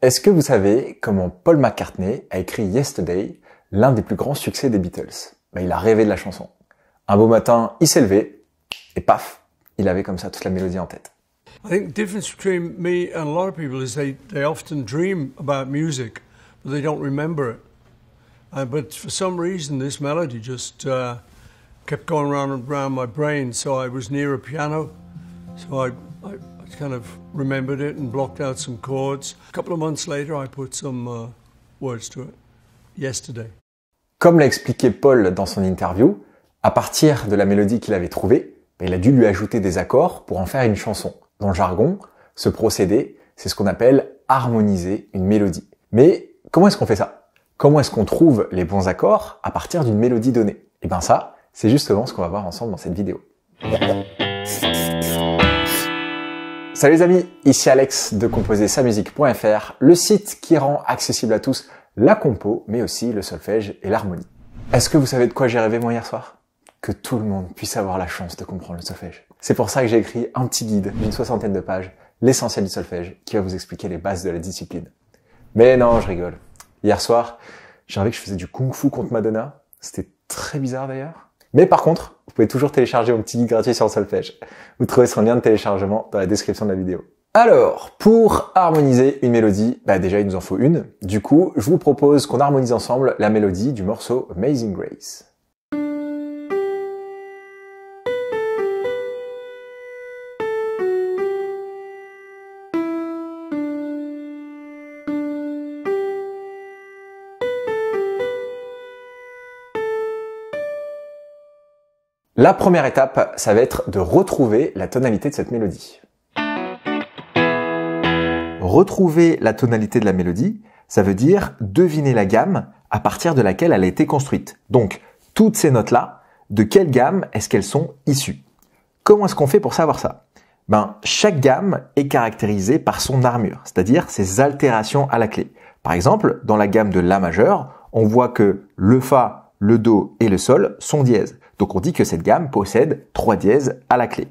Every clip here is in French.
Est-ce que vous savez comment Paul McCartney a écrit Yesterday, l'un des plus grands succès des Beatles? Ben, Il a rêvé de la chanson. Un beau matin, il s'est levé et paf, il avait comme ça toute la mélodie en tête. I think the difference between me and a lot of people is they, they often dream about music, but they don't remember it. Uh, but for some reason, this melody just uh, kept going around and around my brain. So I was near a piano, so I, I, kind of remembered it and blocked out some chords. A couple of months later, I put some uh, words to it. Yesterday. Comme l'a expliqué Paul dans son interview, à partir de la mélodie qu'il avait trouvée, il a dû lui ajouter des accords pour en faire une chanson. Dans le jargon, ce procédé, c'est ce qu'on appelle harmoniser une mélodie. Mais comment est-ce qu'on fait ça? Comment est-ce qu'on trouve les bons accords à partir d'une mélodie donnée? Et eh bien ça, c'est justement ce qu'on va voir ensemble dans cette vidéo. Salut les amis, ici Alex de composersamusique.fr, le site qui rend accessible à tous la compo, mais aussi le solfège et l'harmonie. Est-ce que vous savez de quoi j'ai rêvé moi hier soir? Que tout le monde puisse avoir la chance de comprendre le solfège. C'est pour ça que j'ai écrit un petit guide d'une soixantaine de pages, l'essentiel du solfège, qui va vous expliquer les bases de la discipline. Mais non, je rigole. Hier soir, j'ai rêvé que je faisais du kung-fu contre Madonna. C'était très bizarre d'ailleurs. Mais par contre, vous pouvez toujours télécharger mon petit guide gratuit sur le solfège. Vous trouvez son lien de téléchargement dans la description de la vidéo. Alors, pour harmoniser une mélodie, bah déjà il nous en faut une. Du coup, je vous propose qu'on harmonise ensemble la mélodie du morceau Amazing Grace. La première étape, ça va être de retrouver la tonalité de cette mélodie. Retrouver la tonalité de la mélodie, ça veut dire deviner la gamme à partir de laquelle elle a été construite. Donc, toutes ces notes-là, de quelle gamme est-ce qu'elles sont issues? Comment est-ce qu'on fait pour savoir ça? Ben, chaque gamme est caractérisée par son armure, c'est-à-dire ses altérations à la clé. Par exemple, dans la gamme de La majeur, on voit que le Fa, le Do et le Sol sont dièses. Donc on dit que cette gamme possède trois dièses à la clé.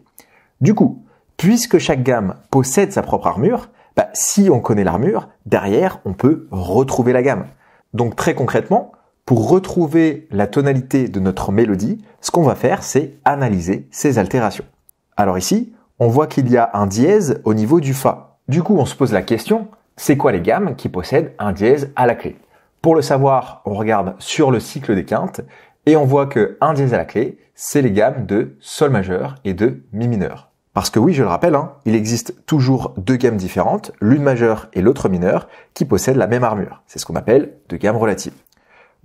Du coup, puisque chaque gamme possède sa propre armure, bah, si on connaît l'armure, derrière, on peut retrouver la gamme. Donc très concrètement, pour retrouver la tonalité de notre mélodie, ce qu'on va faire, c'est analyser ces altérations. Alors ici, on voit qu'il y a un dièse au niveau du Fa. Du coup, on se pose la question, c'est quoi les gammes qui possèdent un dièse à la clé? Pour le savoir, on regarde sur le cycle des quintes et on voit que un dièse à la clé, c'est les gammes de Sol majeur et de Mi mineur. Parce que oui, je le rappelle, hein, il existe toujours deux gammes différentes, l'une majeure et l'autre mineure, qui possèdent la même armure. C'est ce qu'on appelle deux gammes relatives.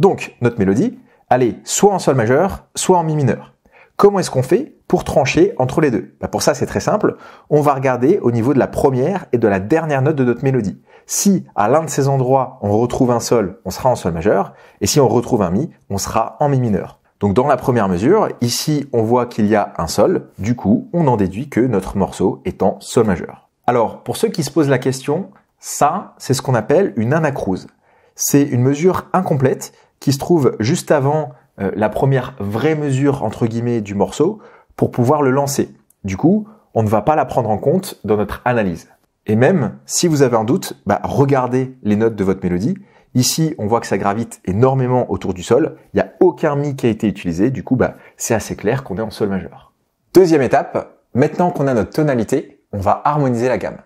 Donc, notre mélodie, elle est soit en Sol majeur, soit en Mi mineur. Comment est-ce qu'on fait pour trancher entre les deux? Bah Pour ça, c'est très simple. On va regarder au niveau de la première et de la dernière note de notre mélodie. Si à l'un de ces endroits, on retrouve un sol, on sera en sol majeur, et si on retrouve un mi, on sera en mi mineur. Donc dans la première mesure, ici on voit qu'il y a un sol, du coup on en déduit que notre morceau est en sol majeur. Alors pour ceux qui se posent la question, ça c'est ce qu'on appelle une anacrouse. C'est une mesure incomplète qui se trouve juste avant euh, la première vraie mesure entre guillemets du morceau pour pouvoir le lancer. Du coup, on ne va pas la prendre en compte dans notre analyse. Et même si vous avez un doute, bah, regardez les notes de votre mélodie. Ici, on voit que ça gravite énormément autour du sol. Il n'y a aucun mi qui a été utilisé. Du coup, bah, c'est assez clair qu'on est en sol majeur. Deuxième étape, maintenant qu'on a notre tonalité, on va harmoniser la gamme.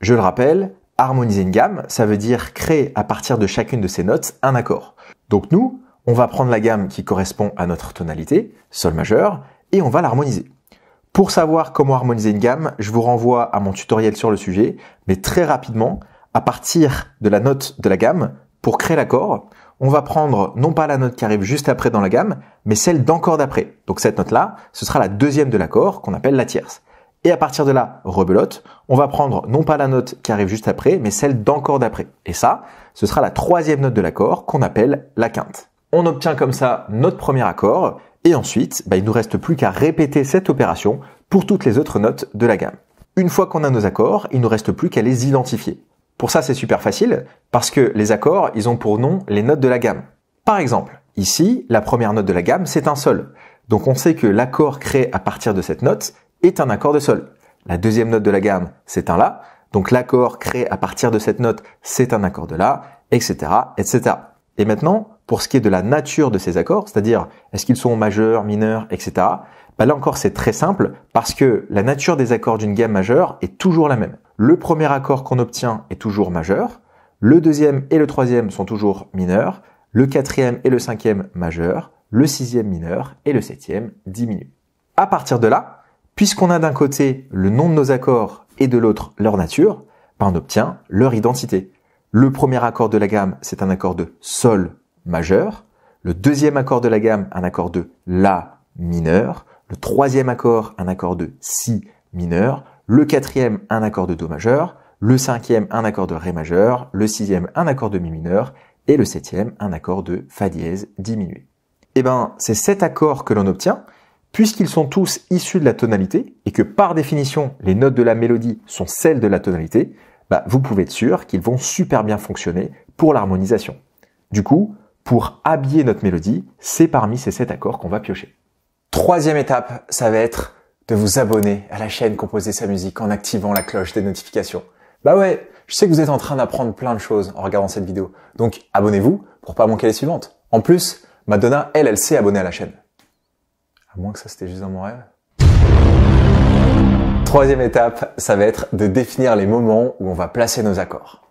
Je le rappelle, harmoniser une gamme, ça veut dire créer à partir de chacune de ces notes un accord. Donc nous, on va prendre la gamme qui correspond à notre tonalité, sol majeur, et on va l'harmoniser. Pour savoir comment harmoniser une gamme, je vous renvoie à mon tutoriel sur le sujet, mais très rapidement, à partir de la note de la gamme, pour créer l'accord, on va prendre non pas la note qui arrive juste après dans la gamme, mais celle d'encore d'après. Donc cette note-là, ce sera la deuxième de l'accord qu'on appelle la tierce. Et à partir de là, rebelote, on va prendre non pas la note qui arrive juste après, mais celle d'encore d'après. Et ça, ce sera la troisième note de l'accord qu'on appelle la quinte. On obtient comme ça notre premier accord, et ensuite, bah, il nous reste plus qu'à répéter cette opération pour toutes les autres notes de la gamme. Une fois qu'on a nos accords, il nous reste plus qu'à les identifier. Pour ça, c'est super facile parce que les accords, ils ont pour nom les notes de la gamme. Par exemple, ici, la première note de la gamme, c'est un sol. Donc on sait que l'accord créé à partir de cette note est un accord de sol. La deuxième note de la gamme, c'est un la. Donc l'accord créé à partir de cette note, c'est un accord de La, etc., etc. Et maintenant, pour ce qui est de la nature de ces accords, c'est-à-dire est-ce qu'ils sont majeurs, mineurs, etc., bah là encore c'est très simple parce que la nature des accords d'une gamme majeure est toujours la même. Le premier accord qu'on obtient est toujours majeur, le deuxième et le troisième sont toujours mineurs, le quatrième et le cinquième majeur, le sixième mineur et le septième diminue. À partir de là, puisqu'on a d'un côté le nom de nos accords et de l'autre leur nature, bah, on obtient leur identité. Le premier accord de la gamme, c'est un accord de Sol majeur. Le deuxième accord de la gamme, un accord de La mineur. Le troisième accord, un accord de Si mineur. Le quatrième, un accord de Do majeur. Le cinquième, un accord de Ré majeur. Le sixième, un accord de Mi mineur. Et le septième, un accord de Fa dièse diminué. Eh ben, c'est cet accord que l'on obtient, puisqu'ils sont tous issus de la tonalité, et que par définition, les notes de la mélodie sont celles de la tonalité, bah, vous pouvez être sûr qu'ils vont super bien fonctionner pour l'harmonisation. Du coup, pour habiller notre mélodie, c'est parmi ces sept accords qu'on va piocher. Troisième étape, ça va être de vous abonner à la chaîne Composer sa musique en activant la cloche des notifications. Bah ouais, je sais que vous êtes en train d'apprendre plein de choses en regardant cette vidéo. Donc abonnez-vous pour pas manquer les suivantes. En plus, Madonna, elle, elle s'est abonnée à la chaîne. À moins que ça c'était juste dans mon rêve. Troisième étape, ça va être de définir les moments où on va placer nos accords.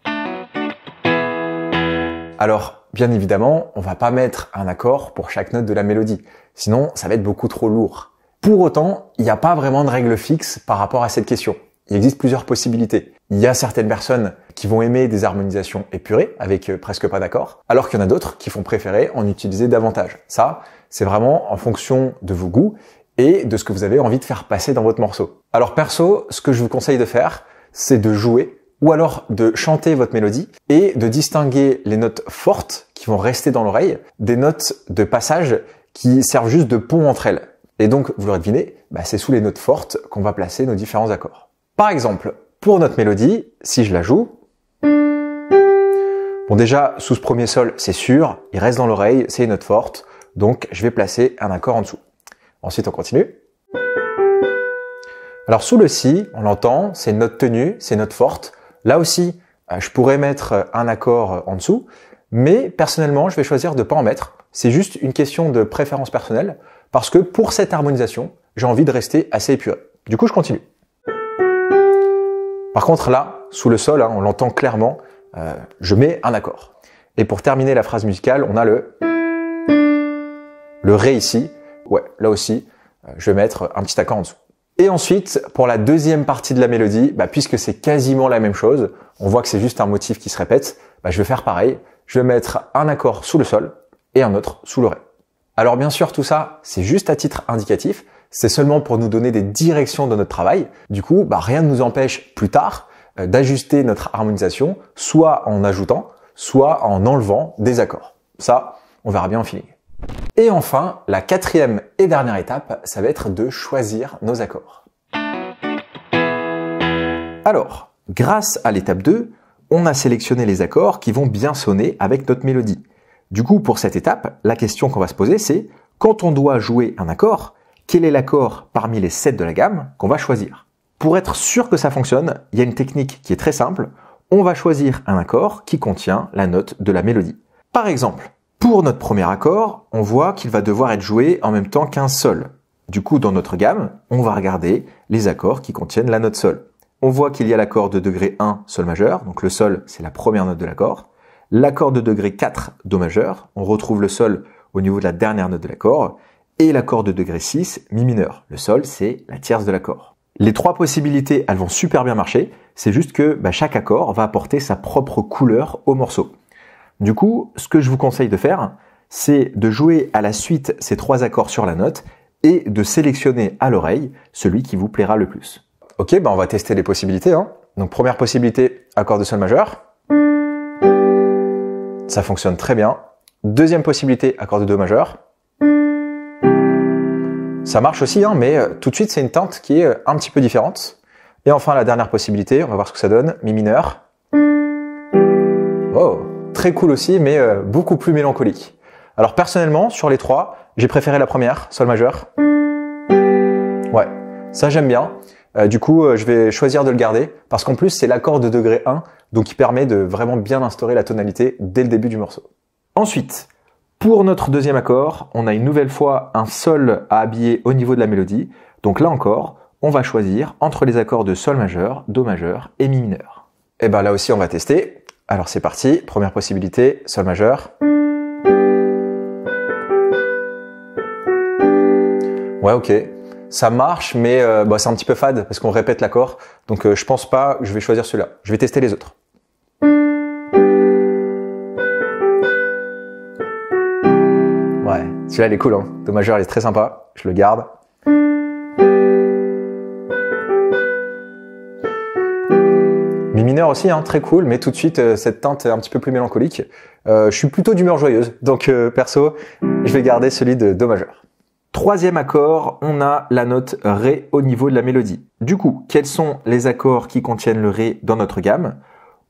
Alors, bien évidemment, on va pas mettre un accord pour chaque note de la mélodie. Sinon, ça va être beaucoup trop lourd. Pour autant, il n'y a pas vraiment de règle fixe par rapport à cette question. Il existe plusieurs possibilités. Il y a certaines personnes qui vont aimer des harmonisations épurées avec euh, presque pas d'accord, alors qu'il y en a d'autres qui font préférer en utiliser davantage. Ça, c'est vraiment en fonction de vos goûts et de ce que vous avez envie de faire passer dans votre morceau. Alors perso, ce que je vous conseille de faire, c'est de jouer ou alors de chanter votre mélodie et de distinguer les notes fortes qui vont rester dans l'oreille des notes de passage qui servent juste de pont entre elles. Et donc, vous l'aurez deviné, bah, c'est sous les notes fortes qu'on va placer nos différents accords. Par exemple, pour notre mélodie, si je la joue, bon déjà, sous ce premier sol, c'est sûr, il reste dans l'oreille, c'est une note forte, donc je vais placer un accord en dessous. Ensuite, on continue. Alors sous le si, on l'entend, c'est une note tenue, c'est une note forte. Là aussi, euh, je pourrais mettre un accord en dessous, mais personnellement, je vais choisir de ne pas en mettre. C'est juste une question de préférence personnelle, parce que pour cette harmonisation, j'ai envie de rester assez épuré. Du coup, je continue. Par contre, là, sous le sol, hein, on l'entend clairement, euh, je mets un accord. Et pour terminer la phrase musicale, on a le le ré ici, ouais, là aussi, euh, je vais mettre un petit accord en dessous. Et ensuite, pour la deuxième partie de la mélodie, bah, puisque c'est quasiment la même chose, on voit que c'est juste un motif qui se répète, bah, je vais faire pareil. Je vais mettre un accord sous le sol et un autre sous le ré. Alors bien sûr, tout ça, c'est juste à titre indicatif. C'est seulement pour nous donner des directions de notre travail. Du coup, bah, rien ne nous empêche plus tard euh, d'ajuster notre harmonisation, soit en ajoutant, soit en enlevant des accords. Ça, on verra bien en feeling. Et enfin, la quatrième et dernière étape, ça va être de choisir nos accords. Alors, grâce à l'étape 2, on a sélectionné les accords qui vont bien sonner avec notre mélodie. Du coup, pour cette étape, la question qu'on va se poser, c'est quand on doit jouer un accord, quel est l'accord parmi les 7 de la gamme qu'on va choisir? Pour être sûr que ça fonctionne, il y a une technique qui est très simple. On va choisir un accord qui contient la note de la mélodie. Par exemple, pour notre premier accord, on voit qu'il va devoir être joué en même temps qu'un sol. Du coup, dans notre gamme, on va regarder les accords qui contiennent la note sol. On voit qu'il y a l'accord de degré 1 sol majeur, donc le sol c'est la première note de l'accord. L'accord de degré 4 do majeur, on retrouve le sol au niveau de la dernière note de l'accord. Et l'accord de degré 6 mi mineur, le sol c'est la tierce de l'accord. Les trois possibilités, elles vont super bien marcher, c'est juste que bah, chaque accord va apporter sa propre couleur au morceau. Du coup, ce que je vous conseille de faire, c'est de jouer à la suite ces trois accords sur la note et de sélectionner à l'oreille celui qui vous plaira le plus. Ok, bah on va tester les possibilités. Hein. Donc première possibilité, accord de sol majeur. Ça fonctionne très bien. Deuxième possibilité, accord de do majeur. Ça marche aussi, hein, mais euh, tout de suite c'est une teinte qui est euh, un petit peu différente. Et enfin la dernière possibilité, on va voir ce que ça donne, mi mineur. Oh, très cool aussi, mais euh, beaucoup plus mélancolique. Alors personnellement, sur les trois, j'ai préféré la première, sol majeur. Ouais, ça j'aime bien. Euh, du coup, euh, je vais choisir de le garder parce qu'en plus, c'est l'accord de degré 1, donc qui permet de vraiment bien instaurer la tonalité dès le début du morceau. Ensuite, pour notre deuxième accord, on a une nouvelle fois un sol à habiller au niveau de la mélodie. Donc là encore, on va choisir entre les accords de sol majeur, do majeur et mi mineur. Et ben là aussi, on va tester. Alors c'est parti. Première possibilité, sol majeur. Ouais, ok. Ça marche, mais euh, bah, c'est un petit peu fade parce qu'on répète l'accord. Donc euh, je pense pas que je vais choisir celui-là. Je vais tester les autres. Ouais, celui-là il est cool. Hein. Do majeur, il est très sympa. Je le garde. Aussi, hein, très cool, mais tout de suite euh, cette teinte un petit peu plus mélancolique. Euh, je suis plutôt d'humeur joyeuse, donc euh, perso, je vais garder celui de Do majeur. Troisième accord, on a la note Ré au niveau de la mélodie. Du coup, quels sont les accords qui contiennent le Ré dans notre gamme?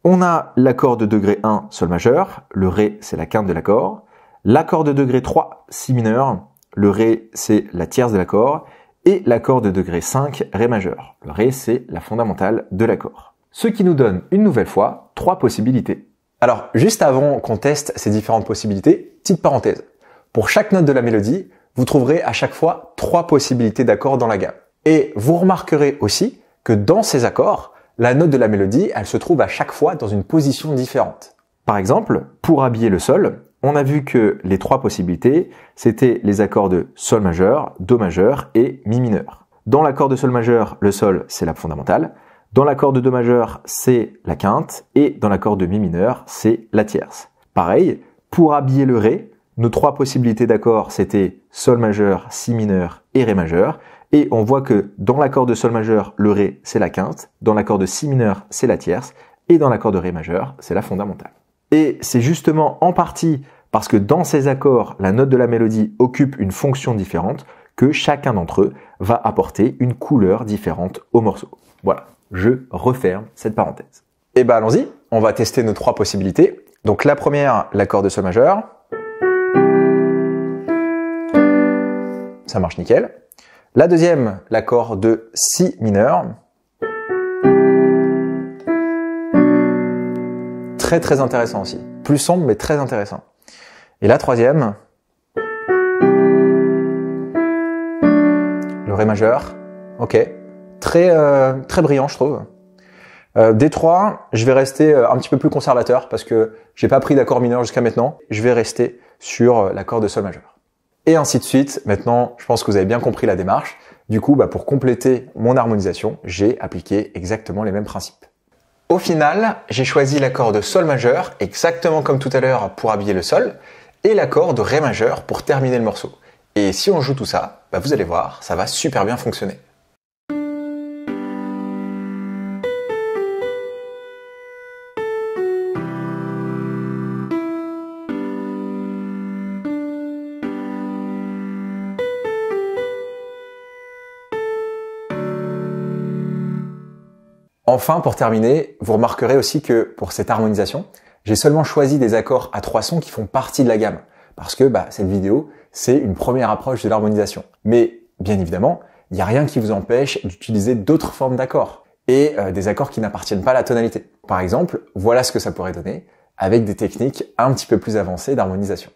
On a l'accord de degré 1, Sol majeur, le Ré c'est la quinte de l'accord, l'accord de degré 3, Si mineur, le Ré c'est la tierce de l'accord, et l'accord de degré 5, Ré majeur, le Ré c'est la fondamentale de l'accord ce qui nous donne une nouvelle fois trois possibilités. Alors, juste avant qu'on teste ces différentes possibilités, petite parenthèse. Pour chaque note de la mélodie, vous trouverez à chaque fois trois possibilités d'accords dans la gamme. Et vous remarquerez aussi que dans ces accords, la note de la mélodie, elle se trouve à chaque fois dans une position différente. Par exemple, pour habiller le sol, on a vu que les trois possibilités, c'était les accords de sol majeur, do majeur et mi mineur. Dans l'accord de sol majeur, le sol, c'est la fondamentale. Dans l'accord de Do majeur, c'est la quinte, et dans l'accord de Mi mineur, c'est la tierce. Pareil, pour habiller le Ré, nos trois possibilités d'accords, c'était Sol majeur, Si mineur et Ré majeur, et on voit que dans l'accord de Sol majeur, le Ré, c'est la quinte, dans l'accord de Si mineur, c'est la tierce, et dans l'accord de Ré majeur, c'est la fondamentale. Et c'est justement en partie parce que dans ces accords, la note de la mélodie occupe une fonction différente que chacun d'entre eux va apporter une couleur différente au morceau. Voilà je referme cette parenthèse. Et eh ben allons-y, on va tester nos trois possibilités. Donc la première, l'accord de sol majeur. Ça marche nickel. La deuxième, l'accord de si mineur. Très très intéressant aussi. Plus sombre mais très intéressant. Et la troisième, le ré majeur. Ok, très euh, très brillant, je trouve. Euh, des trois, je vais rester euh, un petit peu plus conservateur parce que j'ai pas pris d'accord mineur jusqu'à maintenant. Je vais rester sur euh, l'accord de sol majeur. Et ainsi de suite. Maintenant, je pense que vous avez bien compris la démarche. Du coup, bah, pour compléter mon harmonisation, j'ai appliqué exactement les mêmes principes. Au final, j'ai choisi l'accord de sol majeur, exactement comme tout à l'heure pour habiller le sol, et l'accord de ré majeur pour terminer le morceau. Et si on joue tout ça, bah, vous allez voir, ça va super bien fonctionner. Enfin, pour terminer, vous remarquerez aussi que pour cette harmonisation, j'ai seulement choisi des accords à trois sons qui font partie de la gamme. Parce que bah, cette vidéo, c'est une première approche de l'harmonisation. Mais bien évidemment, il n'y a rien qui vous empêche d'utiliser d'autres formes d'accords et euh, des accords qui n'appartiennent pas à la tonalité. Par exemple, voilà ce que ça pourrait donner avec des techniques un petit peu plus avancées d'harmonisation.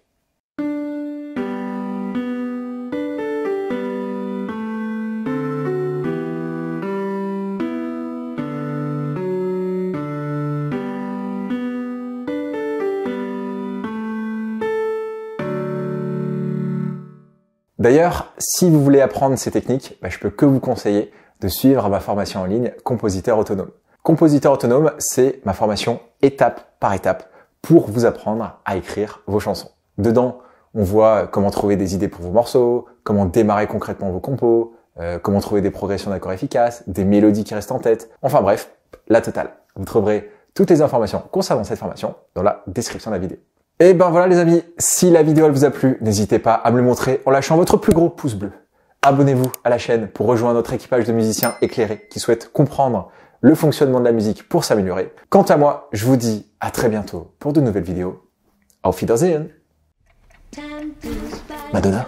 D'ailleurs, si vous voulez apprendre ces techniques, bah, je peux que vous conseiller de suivre ma formation en ligne Compositeur Autonome. Compositeur Autonome, c'est ma formation étape par étape pour vous apprendre à écrire vos chansons. Dedans, on voit comment trouver des idées pour vos morceaux, comment démarrer concrètement vos compos, euh, comment trouver des progressions d'accords efficaces, des mélodies qui restent en tête. Enfin bref, la totale. Vous trouverez toutes les informations concernant cette formation dans la description de la vidéo. Et ben voilà les amis, si la vidéo elle vous a plu, n'hésitez pas à me le montrer en lâchant votre plus gros pouce bleu. Abonnez-vous à la chaîne pour rejoindre notre équipage de musiciens éclairés qui souhaitent comprendre le fonctionnement de la musique pour s'améliorer. Quant à moi, je vous dis à très bientôt pour de nouvelles vidéos. Auf Wiedersehen Madonna